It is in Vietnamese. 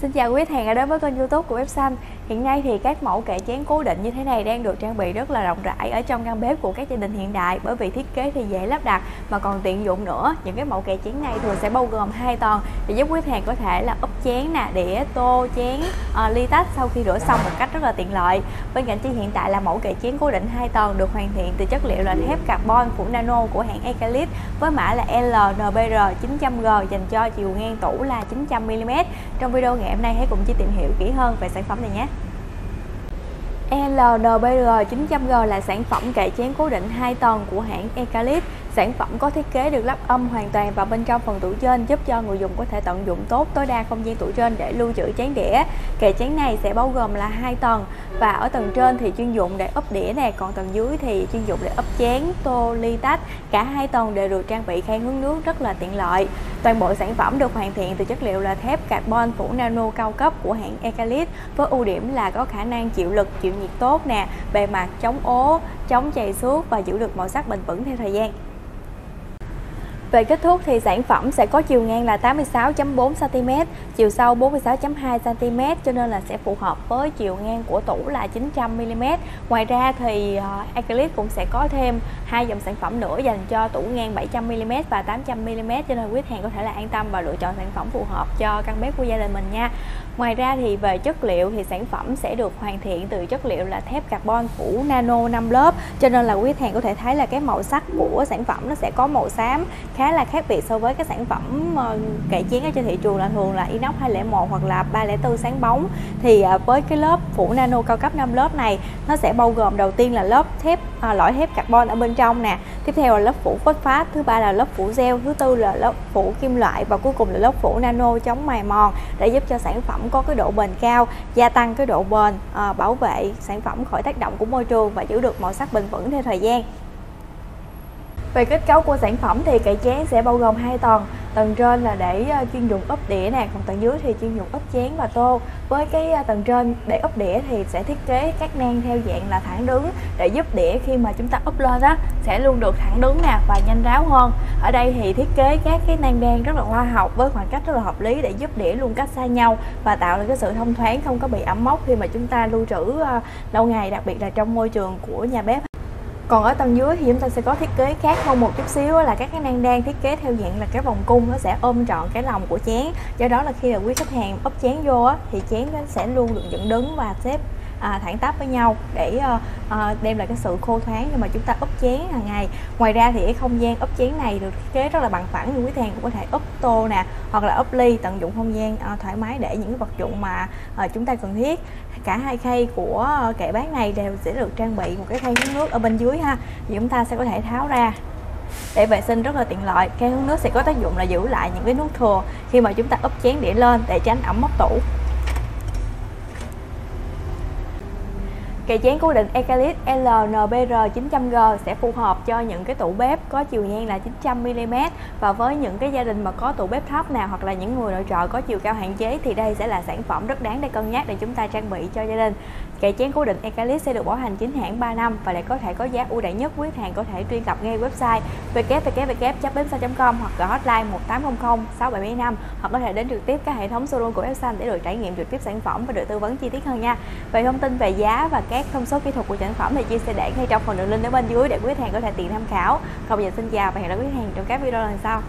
Xin chào quý khách hàng đã đến với kênh youtube của Bếp Xanh. Hiện nay thì các mẫu kệ chén cố định như thế này đang được trang bị rất là rộng rãi ở trong căn bếp của các gia đình hiện đại. Bởi vì thiết kế thì dễ lắp đặt mà còn tiện dụng nữa. Những cái mẫu kệ chén này thường sẽ bao gồm hai tầng để giúp quý khách hàng có thể là úp chén nè đĩa tô chén uh, ly tách sau khi rửa xong một cách rất là tiện lợi. Bên cạnh chi hiện tại là mẫu kệ chén cố định hai tầng được hoàn thiện từ chất liệu là thép carbon phủ nano của hãng Ecalit với mã là LNBR 900G dành cho chiều ngang tủ là 900mm trong video ngày hôm nay, hãy cùng chi tìm hiểu kỹ hơn về sản phẩm này nhé. LNBR 900G là sản phẩm kệ chén cố định 2 tầng của hãng Ecalit Sản phẩm có thiết kế được lắp âm hoàn toàn vào bên trong phần tủ trên, giúp cho người dùng có thể tận dụng tốt tối đa không gian tủ trên để lưu trữ chén đĩa. Kệ chén này sẽ bao gồm là hai tầng và ở tầng trên thì chuyên dụng để ốp đĩa nè, còn tầng dưới thì chuyên dụng để ốp chén, tô, ly tách. Cả hai tầng đều được trang bị khay hướng nước rất là tiện lợi. Toàn bộ sản phẩm được hoàn thiện từ chất liệu là thép carbon phủ nano cao cấp của hãng Ecalit với ưu điểm là có khả năng chịu lực, chịu nhiệt tốt nè, bề mặt chống ố, chống chày xước và giữ được màu sắc bền vững theo thời gian. Về kích thước thì sản phẩm sẽ có chiều ngang là 86.4 cm, chiều sâu 46.2 cm cho nên là sẽ phù hợp với chiều ngang của tủ là 900 mm. Ngoài ra thì uh, Acrylic cũng sẽ có thêm hai dòng sản phẩm nữa dành cho tủ ngang 700 mm và 800 mm cho nên quý khách hàng có thể là an tâm và lựa chọn sản phẩm phù hợp cho căn bếp của gia đình mình nha. Ngoài ra thì về chất liệu thì sản phẩm sẽ được hoàn thiện từ chất liệu là thép carbon phủ nano 5 lớp. Cho nên là quý khách hàng có thể thấy là cái màu sắc của sản phẩm nó sẽ có màu xám khá là khác biệt so với các sản phẩm ờ, cải chiến chén ở trên thị trường là thường là inox 201 hoặc là 304 sáng bóng. Thì ờ, với cái lớp phủ nano cao cấp 5 lớp này nó sẽ bao gồm đầu tiên là lớp thép à, lõi thép carbon ở bên trong nè. Tiếp theo là lớp phủ phốt phát thứ ba là lớp phủ gel thứ tư là lớp phủ kim loại và cuối cùng là lớp phủ nano chống mài mòn để giúp cho sản phẩm có cái độ bền cao gia tăng cái độ bền à, bảo vệ sản phẩm khỏi tác động của môi trường và giữ được màu sắc bền vững theo thời gian. Về kết cấu của sản phẩm thì cậy chén sẽ bao gồm hai tầng tầng trên là để ờ, chuyên dụng ốp đĩa nè, còn tầng dưới thì chuyên dụng ốp chén và tô. Với cái ờ, tầng trên để ốp đĩa thì sẽ thiết kế các nang theo dạng là thẳng đứng để giúp đĩa khi mà chúng ta ốp lên á, sẽ luôn được thẳng đứng nè và nhanh ráo hơn. Ở đây thì thiết kế các cái nang đen rất là khoa học với khoảng cách rất là hợp lý để giúp đĩa luôn cách xa nhau và tạo được cái sự thông thoáng, không có bị ẩm mốc khi mà chúng ta lưu trữ ờ, lâu ngày, đặc biệt là trong môi trường của nhà bếp còn ở tầng dưới thì chúng ta sẽ có thiết kế khác hơn một chút xíu là các cái nang đan thiết kế theo dạng là cái vòng cung nó sẽ ôm trọn cái lòng của chén. Do đó là khi là quý khách hàng ấp chén vô á, thì chén nó sẽ luôn được dựng đứng và xếp à, thẳng tắp với nhau để à, à, đem lại cái sự khô thoáng nhưng mà chúng ta úp chén hàng ngày. Ngoài ra thì cái không gian úp chén này được thiết kế rất là bằng phẳng như quý thang cũng có thể úp tô nè hoặc là úp ly tận dụng không gian à, thoải mái để những cái vật dụng mà à, chúng ta cần thiết cả hai khay của ờ, kệ bát này đều sẽ được trang bị một cái khay hướng nước ở bên dưới ha. Thì chúng ta sẽ có thể tháo ra để vệ sinh rất là tiện lợi. Khay hướng nước sẽ có tác dụng là giữ lại những cái nước thừa khi mà chúng ta úp chén đĩa lên để tránh ẩm mốc tủ. Kệ chén cố định Ecalit LNBR 900G sẽ phù hợp cho những cái tủ bếp có chiều ngang là 900mm và với những cái gia đình mà có tủ bếp thấp nào hoặc là những người nội trợ có chiều cao hạn chế thì đây sẽ là sản phẩm rất đáng để cân nhắc để chúng ta trang bị cho gia đình. Kệ chén cố định Ecalis sẽ được bảo hành chính hãng 3 năm và lại có thể có giá ưu đãi nhất, quý hàng có thể truy cập ngay website www.bếp.com hoặc gọi hotline 1800 6775 hoặc có thể đến trực tiếp các hệ thống showroom của Epson để được trải nghiệm trực tiếp sản phẩm và được tư vấn chi tiết hơn nha. Về thông tin về giá và các thông số kỹ thuật của sản phẩm thì chia sẻ để ngay trong phần đường link ở bên dưới để quý khách hàng có thể tiện tham khảo. Còn bây giờ xin chào và hẹn gặp lại quý khách hàng trong các video lần sau.